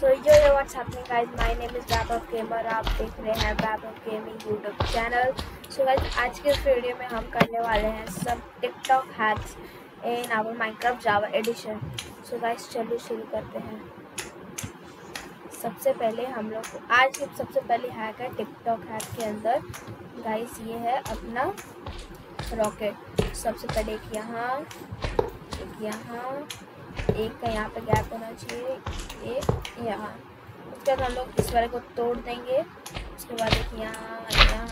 So yo yo what's happening guys my name is Vaibhav gamer आप देख रहे हैं Vaibhav gaming YouTube channel so guys आज के वीडियो में हम करने वाले हैं सब TikTok hacks in our Minecraft Java edition so guys चलिए शुरू करते हैं। सबसे पहले हम लोग आज की सबसे पहले हैक है टिकटॉक हैक के अंदर। गाइस ये है अपना रॉकेट सबसे पहले एक यहाँ एक यहाँ। एक का यहाँ पे गैप होना चाहिए, एक यहाँ। उसके बाद हम लोग इस वाले को तोड़ देंगे। उसके बाद एक यहाँ यहाँ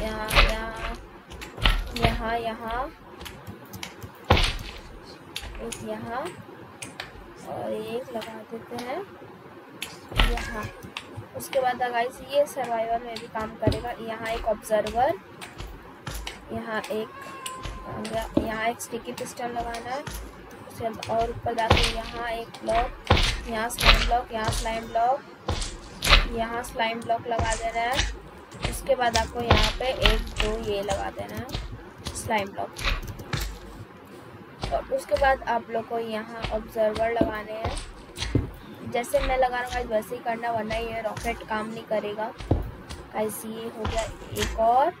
यहाँ यहाँ यहाँ यहाँ, एक यहाँ, और एक लगा देते हैं, यहाँ। उसके बाद गाइस ये सर्वाइवल में भी काम करेगा, यहाँ एक ऑब्जर्वर यहाँ एक यहाँ एक स्टिकी पिस्टल लगाना है। उसके और ऊपर जाकर यहाँ एक ब्लॉक यहाँ स्लाइम ब्लॉक यहाँ स्लाइम ब्लॉक यहाँ स्लाइम ब्लॉक लगा देना है। उसके बाद आपको यहाँ पे एक, दो ये लगा देना है स्लाइम ब्लॉक और उसके बाद आप लोग को यहाँ ऑब्जर्वर लगाने हैं। जैसे मैं लगा रहा हूँ वैसे ही करना, वरना ये रॉकेट काम नहीं करेगा। ऐसे ये हो गया एक और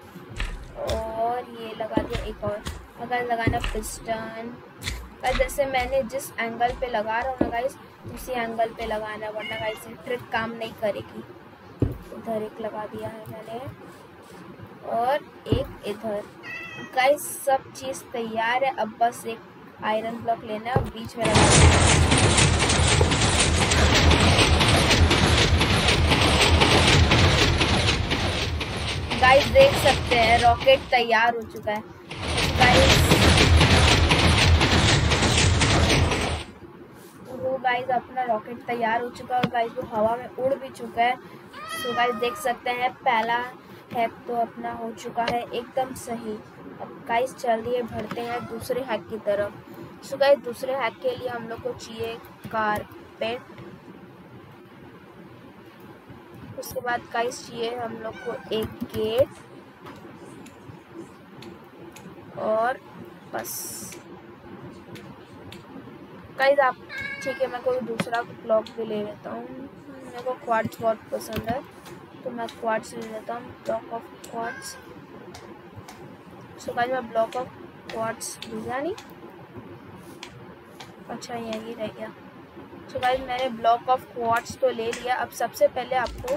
और ये लगा दिया एक और। अगर लगाना पिस्टन जैसे मैंने जिस एंगल पे लगा रहा हूँ ना गाइस उसी एंगल पे लगाना वरना गाइस ये ट्रिक काम नहीं करेगी। इधर एक लगा दिया है मैंने, और एक इधर। गाइस सब चीज़ तैयार है, अब बस एक आयरन ब्लॉक लेना है, बीच में लगा गाइस देख सकते हैं रॉकेट तैयार हो चुका है गाइस गाइस अपना रॉकेट तैयार हो चुका है और गाइस वो हवा में उड़ भी चुका है। सो गाइस देख सकते हैं, पहला हैक तो अपना हो चुका है, एकदम सही। अब गाइस चलिए बढ़ते हैं दूसरे हैक की तरफ़। सो गाइस दूसरे हैक के लिए हम लोग को चाहिए कारपेट उसके बाद गाइस चाहिए हम लोग को एक गेट और बस। गाइस आप ठीक है, मैं कोई दूसरा ब्लॉक भी ले लेता हूँ। मेरे को क्वार्ट्स बहुत पसंद है तो मैं क्वार्ट्स ले लेता हूँ block of quartz so guys मैं ब्लॉक ऑफ़ क्वार्ट्स लिया नहीं अच्छा यही रह गया। सो गाइस मैंने ब्लॉक ऑफ़ क्वार्ट्स तो ले लिया। अब सबसे पहले आपको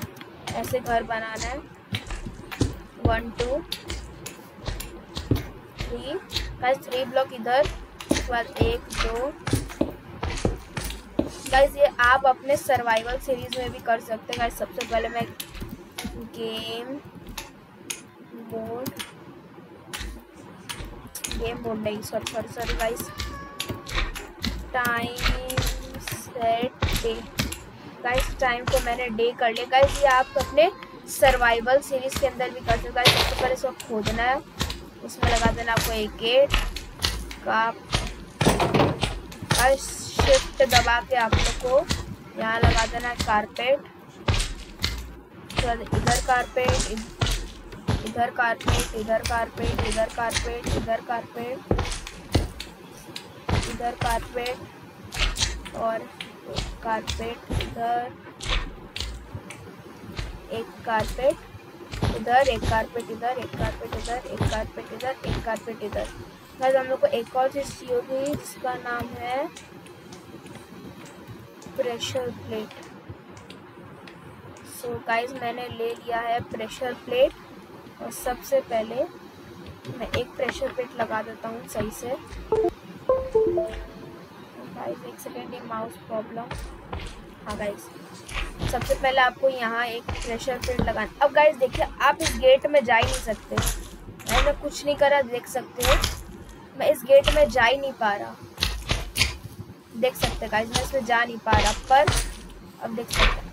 ऐसे घर बनाना है। One two three guys three block इधर, उसके बाद एक, दो गाइज़ ये आप अपने सर्वाइवल सीरीज़ में भी कर सकते हैं। सबसे पहले मैं गेम बोर्ड गेम मोड नहीं sorry sorry sorry guys time set day guys time को मैंने डे कर लिया। गाइज़ ये आप अपने सर्वाइवल सीरीज़ के अंदर भी कर सकते गाइज़ सबसे पहले इसको खोदना है। उसमें लगा देना आपको एक गेट का गाइज़ शिफ्ट दबा के आप लोग को यहाँ लगा देना है कारपेट इधर कारपेट इधर कारपेट इधर कारपेट इधर कारपेट इधर कारपेट इधर कारपेट और कारपेट इधर, एक कारपेट इधर एक कारपेट इधर, एक कारपेट इधर एक कारपेट इधर, एक कारपेट इधर। बस हम लोग को एक और चीज़ चाहिए होगी, जिसका नाम है प्रेशर प्लेट सो गाइस मैंने ले लिया है प्रेशर प्लेट और सबसे पहले मैं एक प्रेशर प्लेट लगा देता हूँ सही से. गाइस एक सेकेंड ये माउस प्रॉब्लम हाँ गाइस सबसे पहले आपको यहाँ एक प्रेशर प्लेट लगाना अब गाइस देखिए, आप इस गेट में जा ही नहीं सकते. मैंने कुछ नहीं करा, देख सकते हो. मैं इस गेट में जा ही नहीं पा रहा. देख सकते गाइस मैं इसमें जा नहीं पा रहा, पर अब देख सकते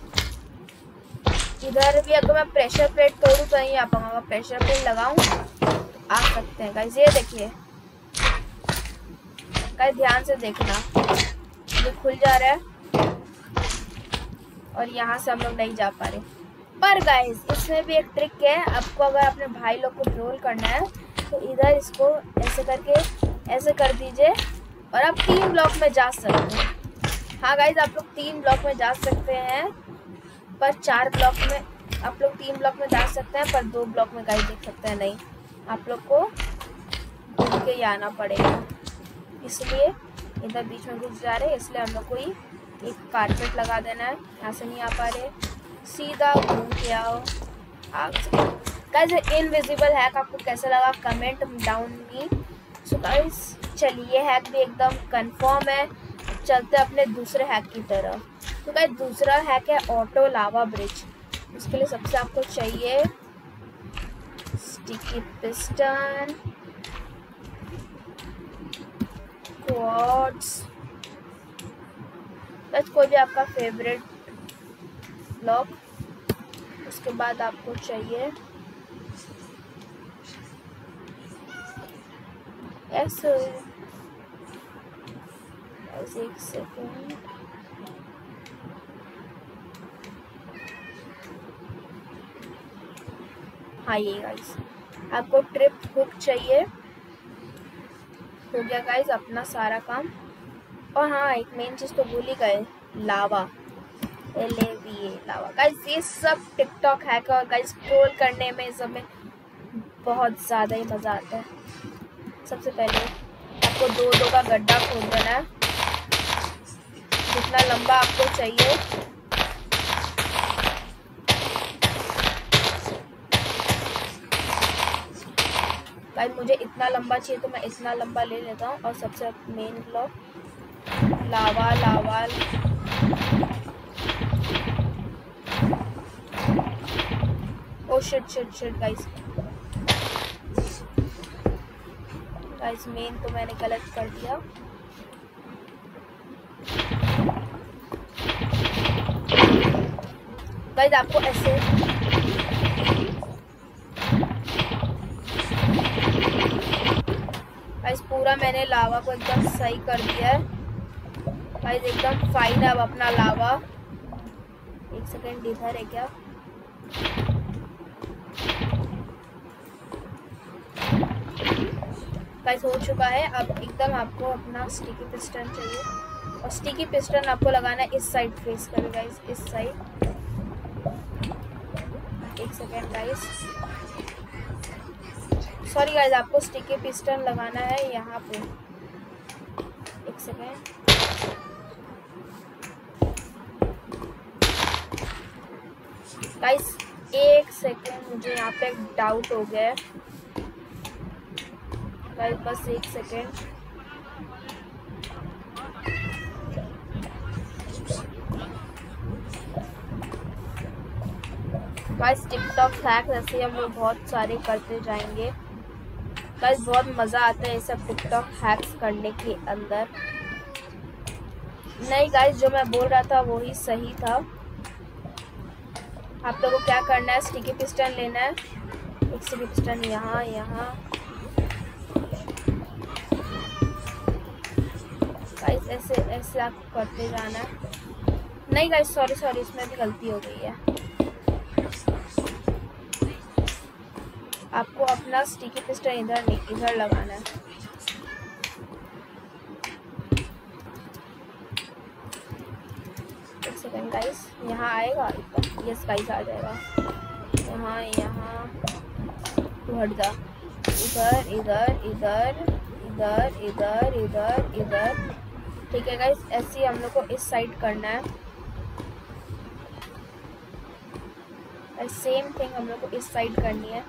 इधर भी अगर मैं प्रेशर प्लेट तोड़ू तो नहीं आ पाऊँगा। प्रेशर प्लेट लगाऊँ तो आ सकते हैं गाइस ये देखिए। गाइस ध्यान से देखना। ये खुल जा रहा है, और यहाँ से हम लोग नहीं जा पा रहे। पर गाइज़ इसमें भी एक ट्रिक है। आपको अगर अपने भाई लोग को ट्रोल करना है तो इधर इसको ऐसे करके, ऐसे कर दीजिए। और आप तीन ब्लॉक में जा सकते हैं। हाँ गाइज़ आप लोग तीन ब्लॉक में जा सकते हैं। पर चार ब्लॉक में, आप लोग तीन ब्लॉक में जा सकते हैं, पर दो ब्लॉक में गाइज़ देख सकते हैं, नहीं। आप लोग को घूम के ही आना पड़ेगा। इसलिए इधर बीच में घुस जा रहे हैं, इसलिए हम लोग को ही एक कारपेट लगा देना है। यहाँ से नहीं आ पा रहे। सीधा घूम के आओ। आप गाइज़ इनविजिबल हैक आपको कैसा लगा? Comment down me. So guys चलिए हैक भी एकदम कंफर्म है। चलते अपने दूसरे हैक की तरफ़। तो क्या दूसरा हैक है ऑटो लावा ब्रिज उसके लिए सबसे आपको चाहिए स्टिकी पिस्टन क्वाड्स बस कोई भी आपका फेवरेट ब्लॉक उसके बाद आपको चाहिए ऐसे गाइस एक सेकेंड। हाँ ये गाइस आपको ट्रिप हुक चाहिए। हो गया गाइस अपना सारा काम। और हाँ एक मेन चीज़ तो भूल ही गए। Lava. L A V A lava. Guys ये सब टिकटॉक हैक और गाइस ट्रोल करने में सब में बहुत ज़्यादा ही मज़ा आता है। सबसे पहले आपको दो दो का गड्ढा खोद देना है। जितना लंबा आपको चाहिए। भाई, मुझे इतना लंबा चाहिए तो मैं इतना लंबा ले लेता हूँ। और सबसे main block lava lava oh shit shit shit guys guys main तो मैंने गलत कर दिया। गाइस, आपको ऐसे गाइस, पूरा मैंने लावा को एकदम सही कर दिया है। गाइस, एकदम फाइन है अब अपना लावा। एक सेकेंड इधर है क्या? गाइस, हो चुका है। अब एकदम आपको अपना स्टिकी पिस्टन चाहिए। और स्टिकी पिस्टन आपको लगाना है इस साइड फेस करेगा गाइस इस side second guys sorry guys आपको स्टिकी पिस्टन लगाना है यहाँ पे। एक सेकेंड गाइस एक सेकेंड मुझे यहाँ पे डाउट हो गया गाइस बस एक सेकेंड गाइस टिकटॉक हैक ऐसे हम लोग बहुत सारे करते जाएँगे। बस बहुत मज़ा आता है ये सब टिकटॉक हैक्स करने के अंदर। नहीं गाइस जो मैं बोल रहा था वो ही सही था। आप लोगों को क्या करना है? स्टिकी पिस्टन लेना है। एक स्टिकी पिस्टन यहाँ यहाँ। गाइस ऐसे ऐसे आपको करते जाना। है नहीं गाइस सॉरी सॉरी इसमें भी गलती हो गई है। आपको अपना स्टिकी पिस्टन इधर नहीं इधर लगाना है। गाइस यहाँ आएगा? यस गाइस आ जाएगा। यहाँ यहाँ। तू हट जा। इधर इधर इधर इधर इधर इधर इधर। ठीक है गाइस ऐसे ही हम लोग को इस साइड करना है। सेम थिंग हम लोग को इस साइड करनी है।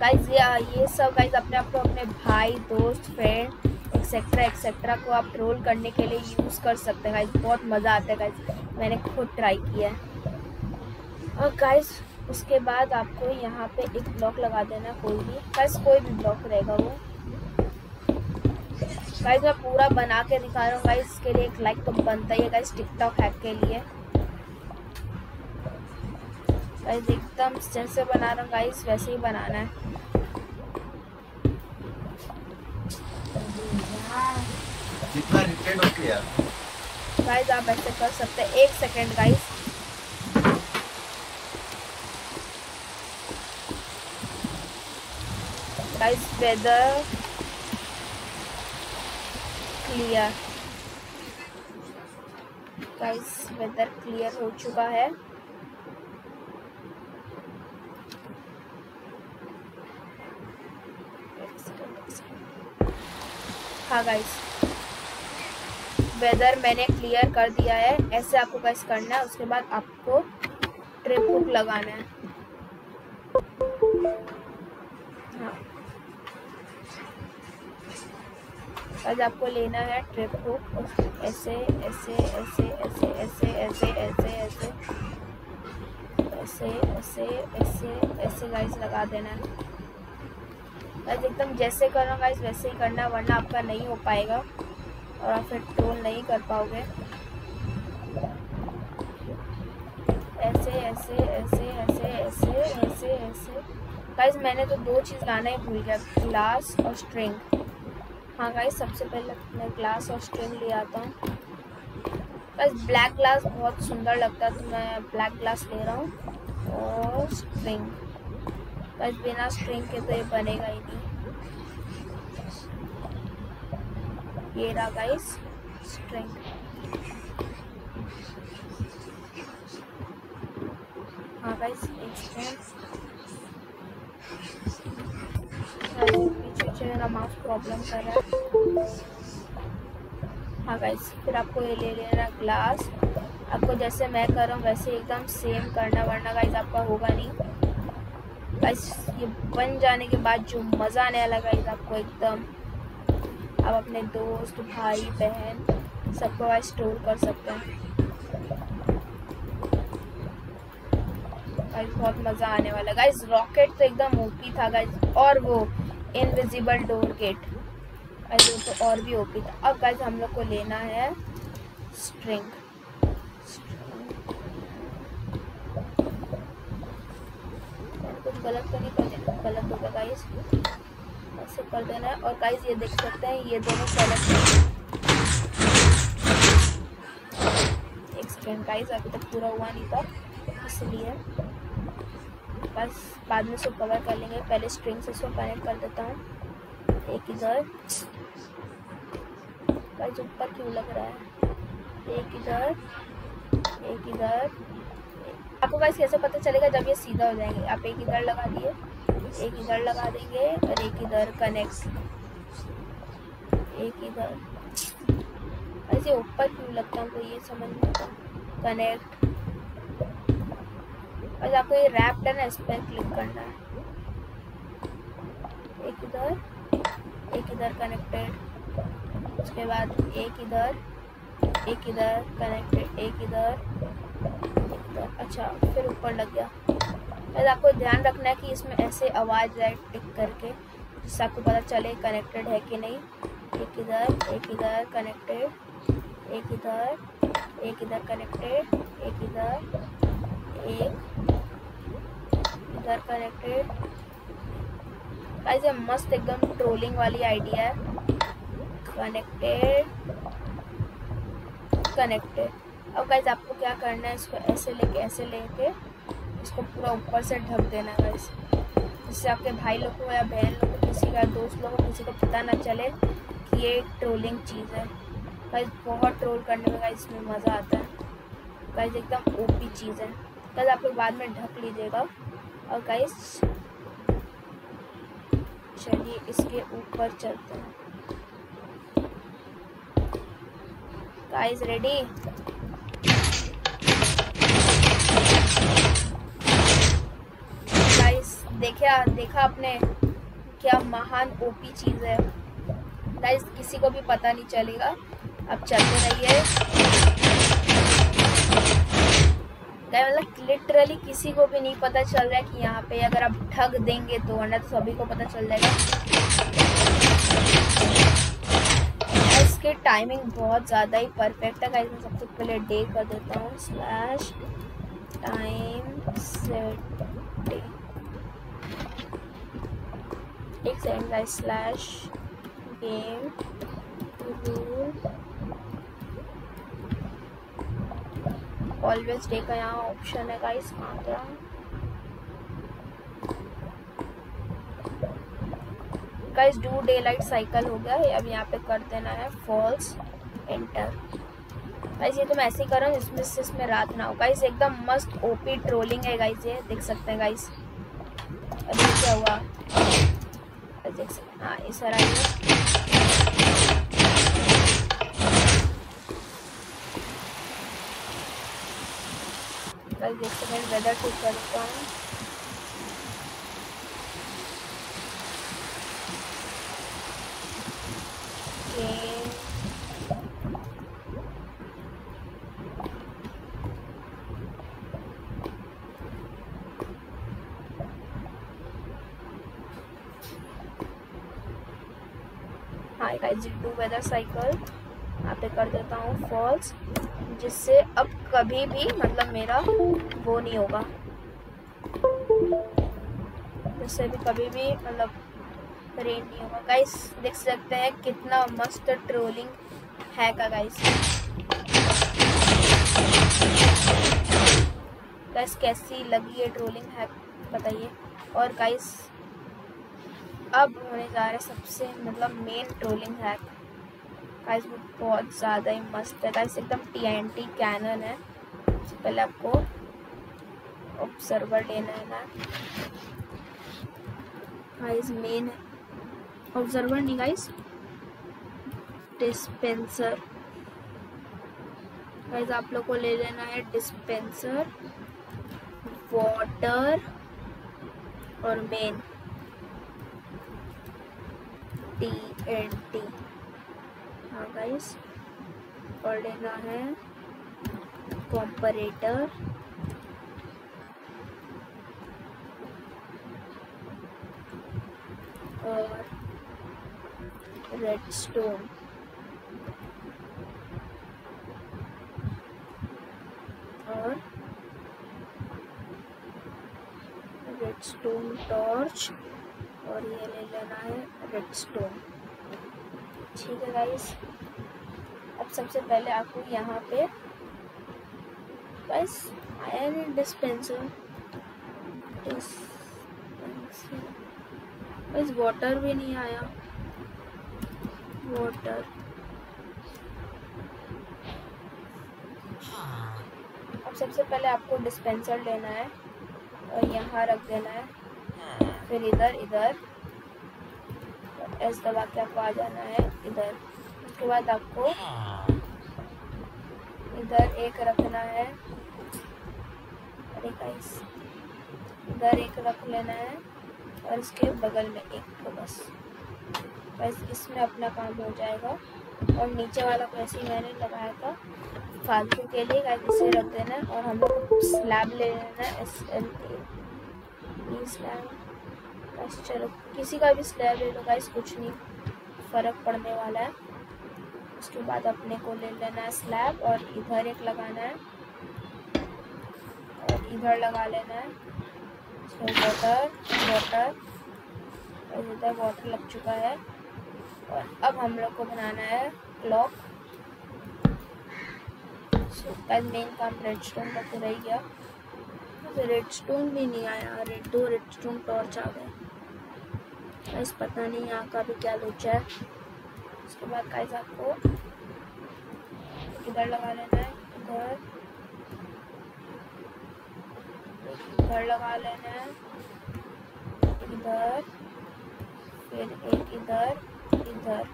गाइज़ ये ये सब गाइज़ अपने आप को अपने भाई, दोस्त फ्रेंड एक्सेट्रा एक्सेट्रा को आप ट्रोल करने के लिए यूज़ कर सकते हैं। गाइज़ बहुत मज़ा आता है गाइज़ मैंने खुद ट्राई किया है। और गाइज़ उसके बाद आपको यहाँ पे एक ब्लॉक लगा देना कोई भी। गाइज़ कोई भी ब्लॉक रहेगा वो। गाइज़ मैं पूरा बना के दिखा रहा हूँ। गाइज़ इसके लिए एक लाइक तो बनता ही है गाइज़ टिकटॉक हैक के लिए। गाइस एकदम जैसे बना रहा हूँ गाइस वैसे ही बनाना है। जितना रिटेड होती है गाइस आप ऐसे कर सकते हैं एक second guys guys weather clear guys weather clear हो चुका है। हाँ गाइस वेदर मैंने क्लियर कर दिया है. ऐसे आपको गाइस करना है, उसके बाद आपको ट्रिप हुक लगाना है. हाँ. आज आपको लेना है ट्रिप हुक ऐसे ऐसे ऐसे ऐसे ऐसे ऐसे ऐसे ऐसे. ऐसे ऐसे ऐसे ऐसे गाइस लगा देना है. गाइस एकदम जैसे करना गाइस वैसे ही करना, वरना आपका नहीं हो पाएगा। और आप फिर ट्रोल नहीं कर पाओगे। ऐसे ऐसे ऐसे ऐसे ऐसे ऐसे ऐसे। गाइस मैंने तो दो चीज़ लाना ही भूल गया ग्लास और स्ट्रिंग हाँ गाइस सबसे पहले मैं ग्लास और स्ट्रिंग ले आता हूँ। बस ब्लैक ग्लास बहुत सुंदर लगता है तो मैं ब्लैक ग्लास ले रहा हूँ। और स्ट्रिंग बस बिना स्ट्रिंग के तो ये बनेगा ही नहीं। ये रहा गाइस स्ट्रिंग हाँ गाइस एक स्ट्रिंग मेरा माउस प्रॉब्लम कर रहा है। हाँ गाइस फिर आपको ये ले लेना ग्लास आपको जैसे मैं कर रहा हूँ, वैसे एकदम सेम करना, वरना गाइस आपका होगा नहीं। गाइस ये बन जाने के बाद जो मज़ा आने वाला गाइस आपको एकदम आप अपने दोस्त, भाई, बहन सबको गाइस स्टोर कर सकते हैं। गाइस बहुत मज़ा आने वाला। गाइस रॉकेट तो एकदम ओपी था गाइस और वो इनविजिबल डोर गेट गाइस वो तो और भी ओपी था। अब गाइस हम लोग को लेना है स्ट्रिंग कुछ गलत तो नहीं कर देना गलत होगा गाइस ऐसे कर देना है। और गाइस ये देख सकते हैं, ये दोनों सेलेक्ट एक सेकेंड गाइस अभी तक पूरा हुआ नहीं था, इसलिए बस बाद में इसको कवर कर लेंगे। पहले स्ट्रिंग से इसको कनेक्ट कर देता हूँ। एक इधर। गाइस ऊपर क्यों लग रहा है? एक इधर एक इधर। आपको गाइस कैसे पता चलेगा जब ये सीधा हो जाएँगे? आप एक इधर लगा दिए, एक इधर लगा देंगे और एक इधर कनेक्ट एक इधर। ऐसे ऊपर क्यों लगता है ये समझ में? कनेक्ट और आपको ये रैप है इस पर क्लिक करना है। एक इधर एक इधर कनेक्टेड उसके बाद एक इधर एक इधर कनेक्टेड एक इधर। अच्छा फिर ऊपर लग गया। बस आपको ध्यान रखना है कि इसमें ऐसे आवाज़ आए टिक करके, जिससे आपको पता चले कनेक्टेड है कि नहीं। एक इधर एक इधर कनेक्टेड एक इधर एक इधर कनेक्टेड एक इधर एक इधर कनेक्टेड ऐसे मस्त एकदम ट्रोलिंग वाली आइडिया है। कनेक्टेड कनेक्टेड अब गाइज़ आपको क्या करना है, इसको ऐसे लेके ऐसे लेके इसको पूरा ऊपर से ढक देना है गाइज़ जिससे आपके भाई लोग को या बहन लोग को, किसी का दोस्त लोग को, किसी को पता ना चले कि ये ट्रोलिंग चीज़ है। गाइज़ बहुत ट्रोल करने में गाइज़ इसमें मज़ा आता है। गाइज़ एकदम ओपी चीज़ है। गाइज़ आप लोग बाद में ढक लीजिएगा। और गाइज़ चलिए इसके ऊपर चलते हैं। गाइज़ रेडी देखा देखा आपने क्या महान ओपी चीज़ है। गाइस किसी को भी पता नहीं चलेगा। अब चलते रहिए। मतलब लिटरली किसी को भी नहीं पता चल रहा है कि यहाँ पे अगर आप ठग देंगे तो वरना तो सभी को पता चल जाएगा। इसकी टाइमिंग बहुत ज़्यादा ही परफेक्ट है। मैं सबसे पहले डे कर देता हूँ। स्लैश टाइम सेट डे एक second guys slash game always day का यहाँ ऑप्शन है गाइस गया guys do daylight cycle हो गया है अब यहाँ पे कर देना है फॉल्स एंटर गाइस ये तो मैं ऐसे ही कर रहा हूँ, इसमें से इसमें रात ना हो। गाइस एकदम मस्त ओपी ट्रोलिंग है गाइस ये देख सकते हैं गाइस अभी क्या हुआ? देख सकते हाँ। इस तरह गाइस देख सकते हैं वेदर ठीक करता हूँ। Hi guys do weather cycle यहाँ पे कर देता हूँ फॉल्स जिससे अब कभी भी मतलब मेरा वो नहीं होगा। जिससे भी कभी भी मतलब रेन नहीं होगा। गाइस देख सकते हैं कितना मस्त ट्रोलिंग है का गाइस गाइस कैसी लगी है ट्रोलिंग है, बताइए। और गाइस अब होने जा रहा है सबसे मतलब मेन ट्रोलिंग हैक गाइस वो बहुत ज़्यादा ही मस्त है। गाइस एकदम टी एन टी कैनन है। सबसे पहले आपको ऑब्जर्वर लेना है ना। गाइस मेन ऑब्जर्वर नहीं गाइस डिस्पेंसर गाइस आप लोग को ले लेना है डिस्पेंसर वाटर और मेन टी एन टी। हाँ गाइस और लेना है कॉम्परेटर और रेड स्टोन और रेड स्टोन टॉर्च और ये ले लेना है रेड स्टोन ठीक है गाइस अब सबसे पहले आपको यहाँ पे बस आया नहीं डिस्पेंसर बस वाटर भी नहीं आया। वाटर अब सबसे पहले आपको डिस्पेंसर लेना है और यहाँ रख देना है। फिर इधर इधर। एस दबा के आपको आ जाना है, इधर। उसके बाद आपको इधर एक रखना है। अरे गाइस इधर एक रख लेना है और इसके बगल में एक तो बस। बस इसमें अपना काम हो जाएगा। और नीचे वाला को ऐसे ही मैंने लगाया था। फालतू के लिए गाइस इसे रख देना और हम लोग स्लैब ले लेना है एस एल ए स्लैब बस चलो, किसी का भी स्लैब ले लो गाइस कुछ नहीं, फ़र्क पड़ने वाला है। उसके बाद अपने को ले लेना है स्लैब और इधर एक लगाना है। और इधर लगा लेना है। वाटर वाटर और इधर वाटर लग चुका है। और अब हम लोग को बनाना है क्लॉक मेन काम रेड स्टोन का तो रह गया। रेड स्टोन भी नहीं आया रेड दो रेड स्टोन टॉर्च आ गए। गाइस, पता नहीं यहाँ का भी क्या लोचा है। उसके बाद गाइस आपको इधर लगा लेना है इधर इधर लगा लेना है, इधर। फिर एक इधर इधर।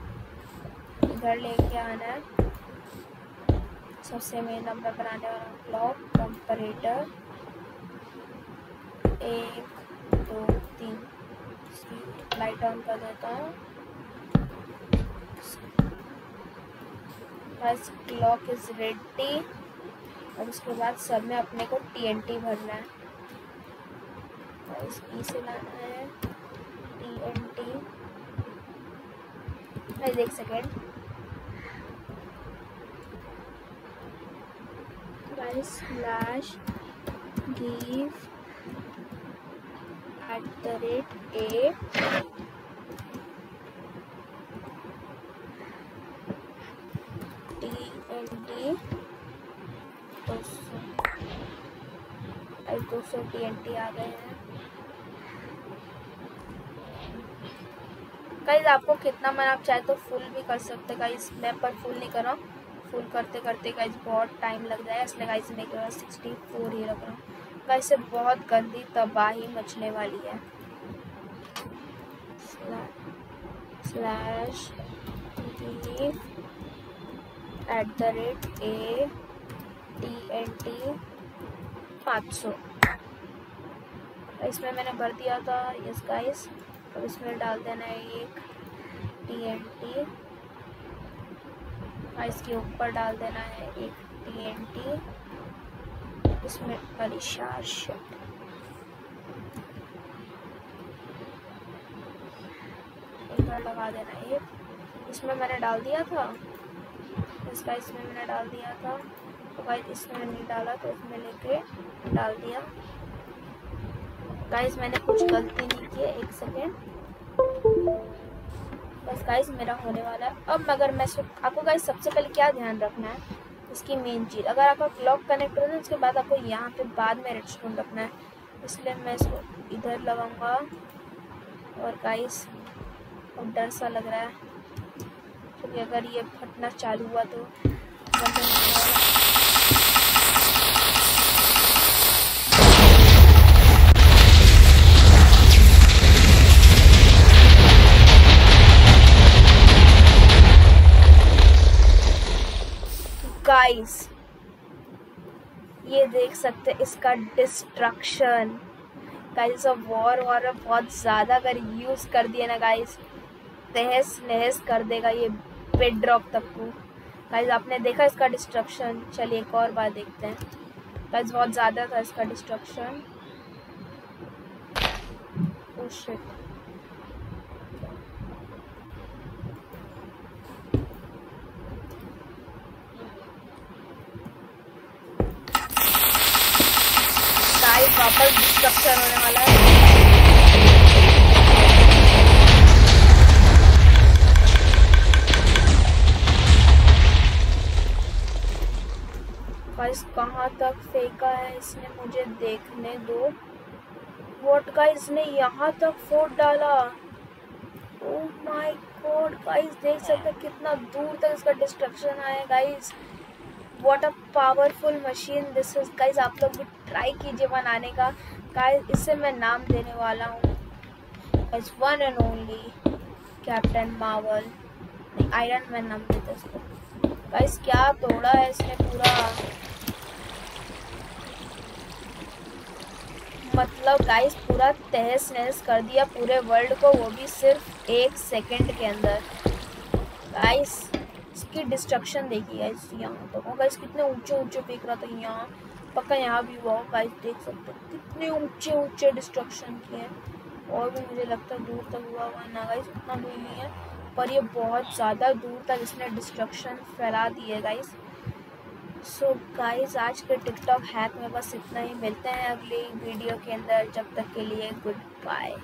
इधर लेके आना है। सबसे मेन नंबर बनाने वाला क्लॉक कंपरेटर एक, दो लाइट ऑन कर देता हूँ। बस क्लॉक इज़ रेडी। और उसके बाद सब में अपने को टीएनटी भरना है। इस ई से लाना है। टीएनटी देख second. Slash give. At the rate a t and d दो सौ दो सौ टी एन टी आ गए हैं गाइज़ आपको कितना मन आप चाहे तो फुल भी कर सकते गाइज़ मैं पर फुल नहीं कर रहा हूँ. फुल करते करते गाइस बहुत टाइम लग जाएगा. इसलिए गाइस मैं सिक्सटी फोर ही रख रहा हूँ. गाइस से बहुत गंदी तबाही मचने वाली है। Slash at the rate A T N T पाँच सौ इसमें मैंने भर दिया था यस गाइस अब इसमें डाल देना है एक टी एन टी और इसके ऊपर डाल देना है एक टी एन टी इसमें परेशान शिट लगा देना एक इसमें मैंने डाल दिया था। इसका इसमें मैंने डाल दिया था। तो भाई इसमें नहीं डाला तो इसमें लेके डाल दिया। गाइस मैंने कुछ गलती नहीं की एक सेकेंड बस गाइस मेरा होने वाला है। अब मगर मैं आपको गाइस सबसे पहले क्या ध्यान रखना है? इसकी मेन चीज़। अगर आपका क्लॉक कनेक्ट हो उसके बाद आपको यहाँ पे बाद में रेड स्टोन रखना है। इसलिए मैं इसको इधर लगाऊँगा। और गाइस अब डर सा लग रहा है। क्योंकि तो अगर ये फटना चालू हुआ तो गाइस ये देख सकते हैं इसका destruction guys of war war बहुत ज़्यादा अगर यूज़ कर दिया ना गाइस तहस नहस कर देगा ये बेड ड्रॉप तक को. गाइस आपने देखा इसका डिस्ट्रक्शन चलिए एक और बार देखते हैं. गाइस बहुत ज़्यादा था इसका डिस्ट्रक्शन ओह शिट वापस डिस्ट्रक्शन होने वाला है। गाइस कहाँ तक फेंका है इसने मुझे देखने दो। वोट का इसने यहाँ तक फोट डाला। ओ माय गॉड गाइस देख सकते कितना दूर तक इसका डिस्ट्रक्शन आया guys what a powerful machine this is guys आप लोग भी ट्राई कीजिए बनाने का। गाइज़ इससे मैं नाम देने वाला हूँ guys one and only captain Marvel iron man नाम देते इसको। गाइज़ क्या तोड़ा है इसने पूरा? मतलब गाइस पूरा तहस नहस कर दिया पूरे वर्ल्ड को, वो भी सिर्फ़ एक सेकंड के अंदर। गाइस की डिस्ट्रक्शन देखी है इस यहाँ तो। गाइस कितने ऊँचे ऊँचे फेंक रहा था यहाँ। पक्का यहाँ भी हुआ गाइस देख सकते हो। कितने ऊँचे ऊँचे डिस्ट्रक्शन किए हैं। और भी मुझे लगता है दूर तक हुआ हुआ ना गाइस उतना दूर नहीं है। पर ये बहुत ज़्यादा दूर तक इसने डिस्ट्रक्शन फैला दिए गाइस सो गाइस आज के टिकटॉक हैक में बस इतना ही। मिलते हैं अगले वीडियो के अंदर। जब तक के लिए गुड बाय